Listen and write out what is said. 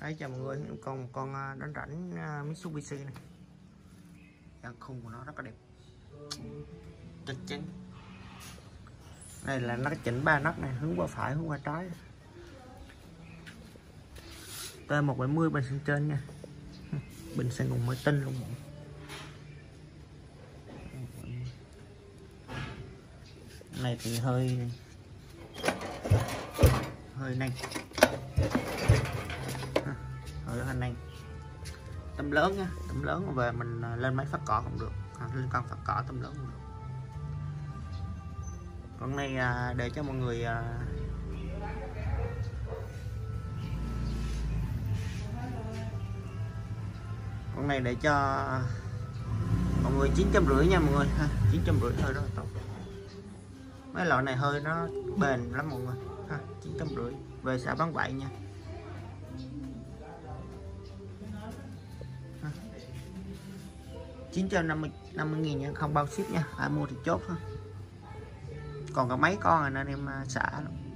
đấy, chào mọi người. Còn một con à, đánh rảnh à, Mitsubishi này. Đang khung của nó rất là đẹp. Chắc chắn. Đây là nó chỉnh ba nắp này, hướng qua phải, hướng qua trái. T 170 bình xăng trên nha. Bình xăng còn mới tinh luôn. Này thì hơi hơi nhanh tấm lớn nha tấm lớn về mình à, lên máy phát cỏ cũng được. À, lên con phát cỏ tấm lớn cũng được. Con này à, để cho mọi người à, con này để cho mọi người chín trăm rưỡi nha mọi người. Ha chín trăm rưỡi thôi đó. tốt mấy loại này hơi nó bền lắm mọi người. Ha chín trăm rưỡi. Về xã bán vậy nha. Chín trăm năm mươi năm mươi nghìn nha, không bao ship nha. Ai mua thì chốt thôi. Còn có mấy con rồi nên em à, xả luôn.